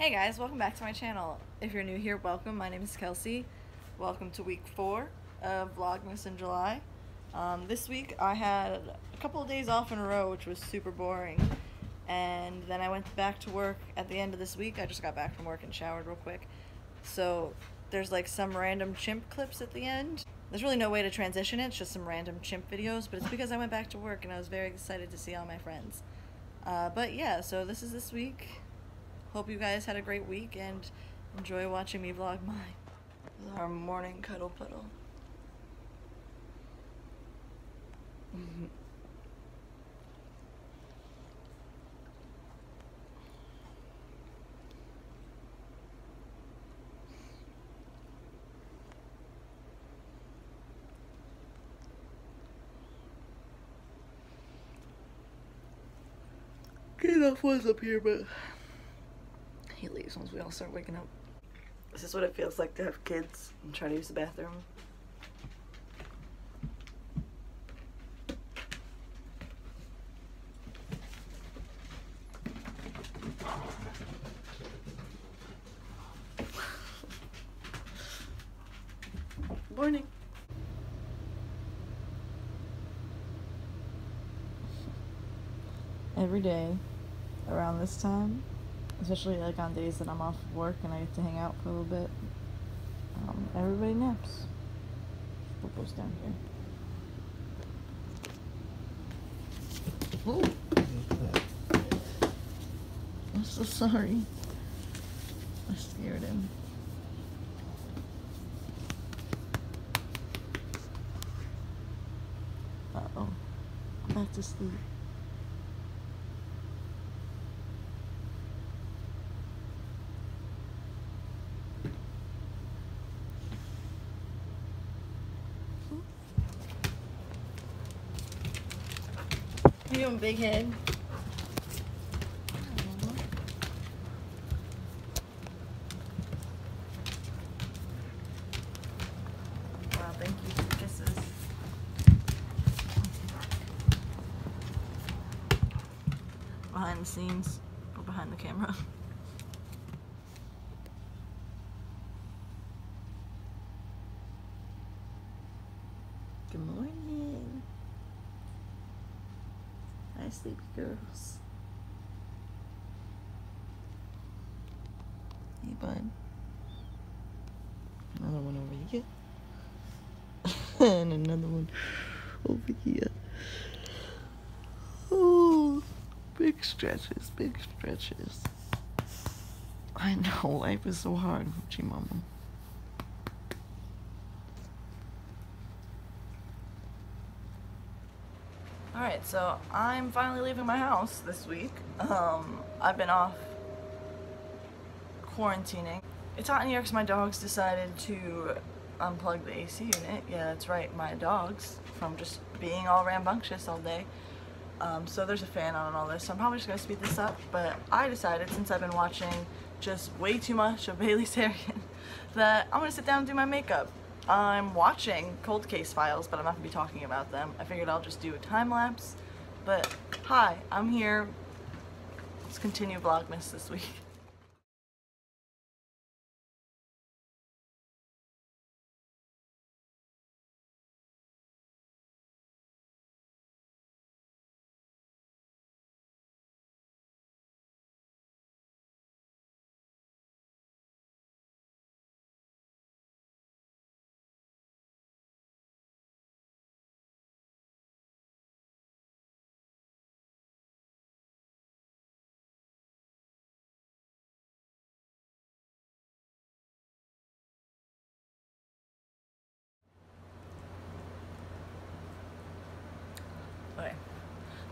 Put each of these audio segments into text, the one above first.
Hey guys, welcome back to my channel. If you're new here, welcome. My name is Kelsey. Welcome to week four of Vlogmas in July. Um, this week I had a couple of days off in a row, which was super boring. And then I went back to work at the end of this week. I just got back from work and showered real quick. So there's like some random chimp clips at the end. There's really no way to transition it, it's just some random chimp videos, but it's because I went back to work and I was very excited to see all my friends. Uh, but yeah, so this is this week. Hope you guys had a great week and enjoy watching me vlog mine. This is our morning cuddle puddle. Get enough was up here, but he leaves once we all start waking up. This is what it feels like to have kids and try to use the bathroom. Morning. Every day around this time especially like on days that I'm off work and I get to hang out for a little bit. Um, everybody naps. Popo's down here. Ooh. I'm so sorry. I scared him. Uh oh. I'm back to sleep. Big head? Wow, thank you for kisses. Behind the scenes, or behind the camera. Good morning. Hi, girls. Hey, bud. Another one over here. and another one over here. Oh, big stretches, big stretches. I know, life is so hard, Hoochie Mama. Alright, so I'm finally leaving my house this week. Um, I've been off quarantining. It's hot in New York because my dogs decided to unplug the AC unit. Yeah, that's right, my dogs, from just being all rambunctious all day. Um, so there's a fan on all this, so I'm probably just going to speed this up. But I decided, since I've been watching just way too much of Bailey Sarian, that I'm going to sit down and do my makeup. I'm watching Cold Case Files, but I'm not going to be talking about them. I figured I'll just do a time lapse. But hi, I'm here. Let's continue Vlogmas this week.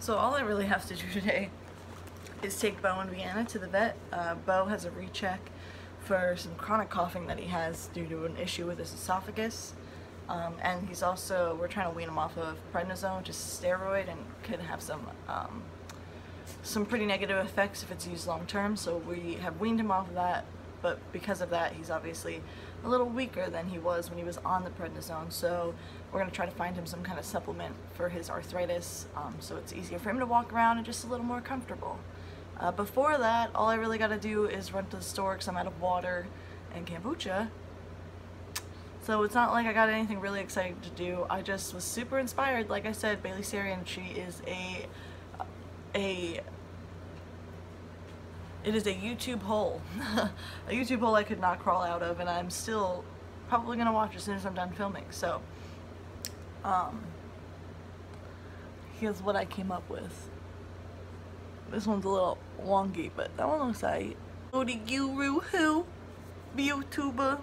So all I really have to do today is take Bo and Vienna to the vet. Uh, Bo has a recheck for some chronic coughing that he has due to an issue with his esophagus. Um, and he's also, we're trying to wean him off of prednisone, is a steroid, and could have some um, some pretty negative effects if it's used long term. So we have weaned him off of that, but because of that, he's obviously a little weaker than he was when he was on the prednisone. So we're going to try to find him some kind of supplement for his arthritis, um, so it's easier for him to walk around and just a little more comfortable. Uh, before that, all I really got to do is run to the store because I'm out of water and kombucha. So it's not like I got anything really exciting to do. I just was super inspired. Like I said, Bailey Sarian, she is a a it is a YouTube hole. a YouTube hole I could not crawl out of and I'm still probably gonna watch as soon as I'm done filming. So um here's what I came up with. This one's a little wonky, but that one looks like Cody Guru who? YouTuber.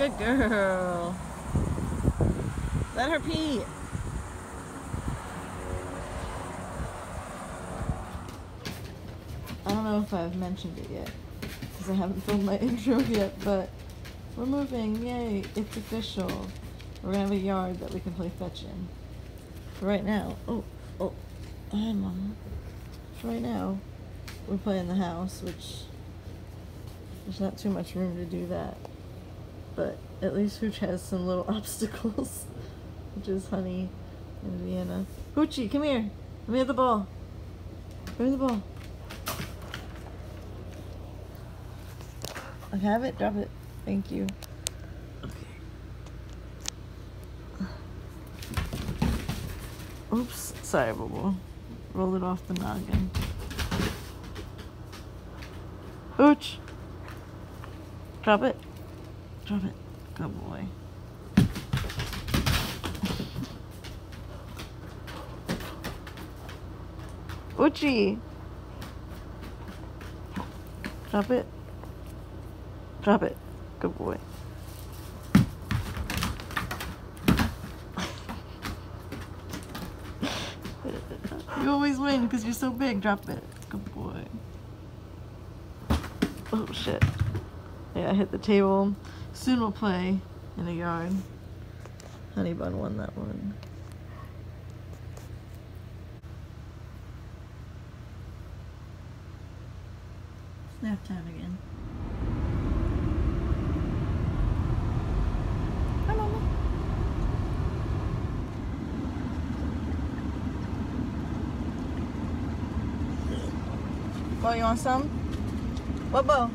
Good girl. Let her pee. I don't know if I've mentioned it yet because I haven't filmed my intro yet, but we're moving. Yay, it's official. We're gonna have a yard that we can play fetch in. Right now, oh, oh, hi. For right now, we're playing the house, which there's not too much room to do that. But at least Hooch has some little obstacles, which is Honey and Vienna. Hoochie, come here. Let me have the ball. Give me the ball. I have it. Drop it. Thank you. Oops. Sorry, Bobo. Roll it off the noggin. Hooch. Drop it. Drop it. Good boy. Uchi. Drop it. Drop it. Good boy. you always win because you're so big. Drop it. Good boy. Oh shit. Yeah, I hit the table. Soon we'll play in the yard. Honey Bun won that one. Nap time again. Hi, Mama. Bo, you want some? What, Bo?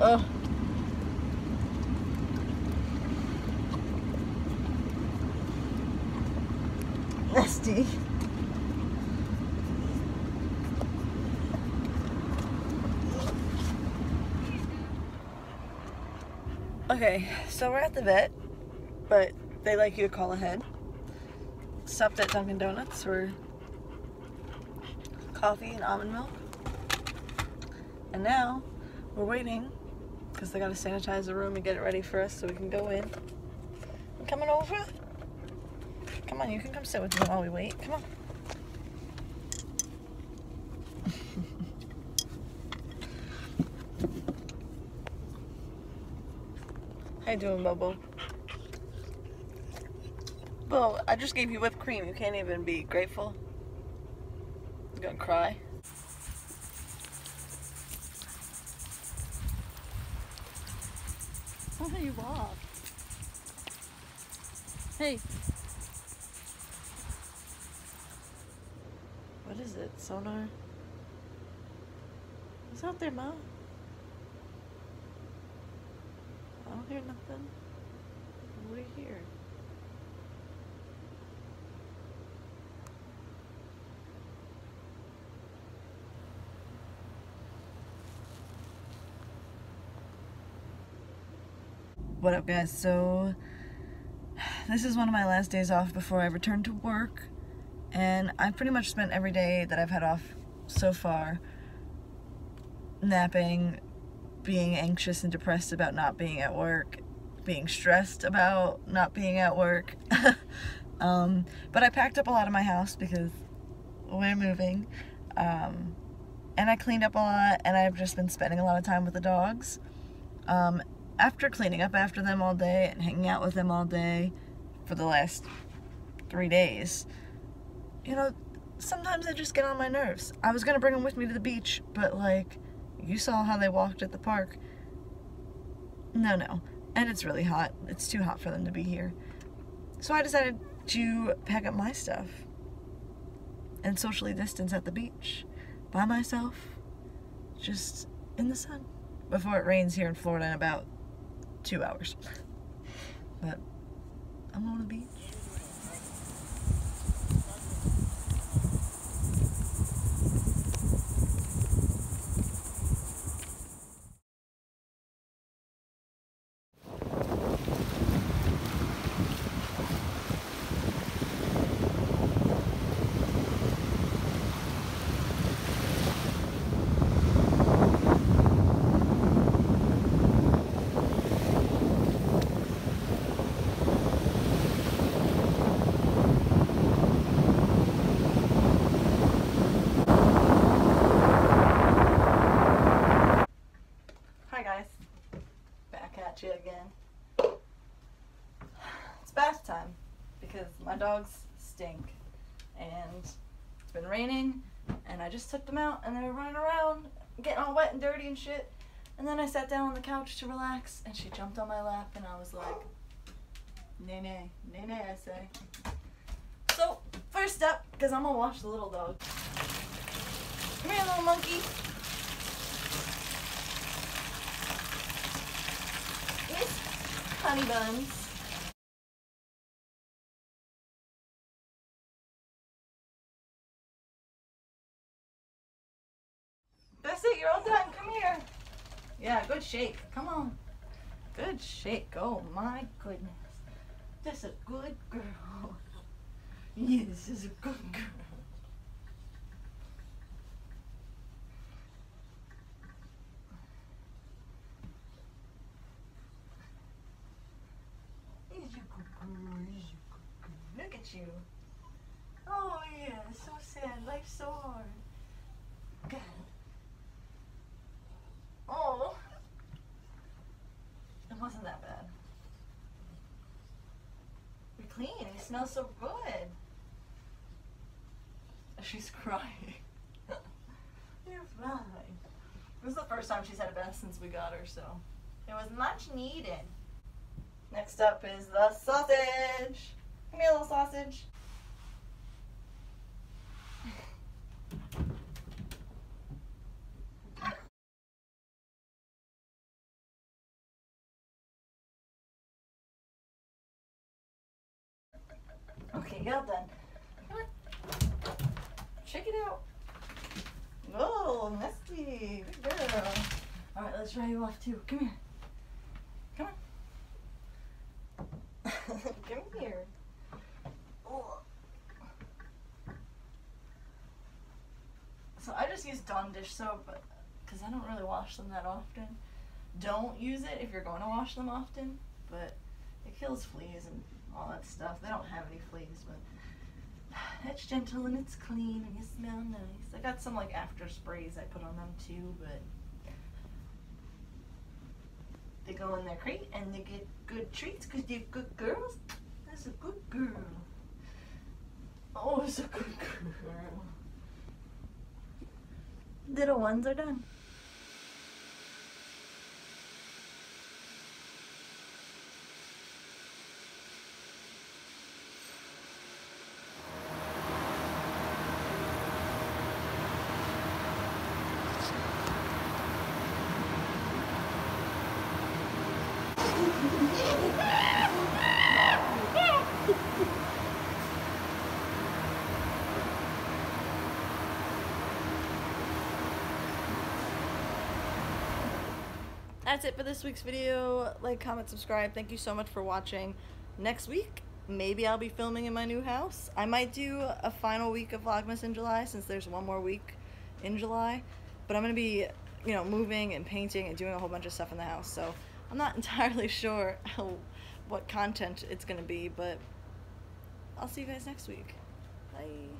Ugh. Nasty. Okay, so we're at the vet, but they like you to call ahead. Stopped at Dunkin' Donuts for coffee and almond milk. And now we're waiting because they gotta sanitize the room and get it ready for us so we can go in. You coming over? Come on, you can come sit with me while we wait. Come on. How you doing, Bobo? Bo, I just gave you whipped cream. You can't even be grateful. You gonna cry? Oh, you walk. Hey. What is it? Sonar? What's out there, Mom? I don't hear nothing. What do What up, guys? So, this is one of my last days off before I return to work, and I've pretty much spent every day that I've had off so far napping, being anxious and depressed about not being at work, being stressed about not being at work. um, but I packed up a lot of my house because we're moving, um, and I cleaned up a lot, and I've just been spending a lot of time with the dogs. Um, after cleaning up after them all day and hanging out with them all day for the last three days, you know, sometimes they just get on my nerves. I was gonna bring them with me to the beach, but like, you saw how they walked at the park. No, no. And it's really hot. It's too hot for them to be here. So I decided to pack up my stuff and socially distance at the beach by myself, just in the sun, before it rains here in Florida in about two hours. But I'm on the beach. At you again. It's bath time because my dogs stink and it's been raining and I just took them out and they were running around getting all wet and dirty and shit. And then I sat down on the couch to relax and she jumped on my lap and I was like, nay nay, nay nay I say. So, first step, because I'm gonna wash the little dog. Come here little monkey. Honey Buns. That's it, you're all done. Come here. Yeah, good shake. Come on. Good shake. Oh my goodness. That's a good girl. Yes, this is a good girl. He's a good girl. He's a good girl. Look at you. Oh yeah, so sad. Life's so hard. God. Oh. It wasn't that bad. You're clean. You smell so good. She's crying. You're fine. This is the first time she's had a bath since we got her, so it was much needed. Next up is the sausage. Come here, little sausage. Okay, you're done. Check it out. Oh, nasty. Good girl. All right, let's dry you off too. Come here. Come on. Come here. Oh. So I just use Dawn dish soap because I don't really wash them that often. Don't use it if you're going to wash them often, but it kills fleas and all that stuff. They don't have any fleas, but it's gentle and it's clean and you smell nice. I got some like after sprays I put on them too, but they go in their crate and they get good treats because they're good girls. That's a good girl. Oh, it's a good girl. Little ones are done. That's it for this week's video. Like, comment, subscribe. Thank you so much for watching. Next week, maybe I'll be filming in my new house. I might do a final week of Vlogmas in July since there's one more week in July. But I'm going to be, you know, moving and painting and doing a whole bunch of stuff in the house. So I'm not entirely sure how, what content it's going to be, but I'll see you guys next week. Bye.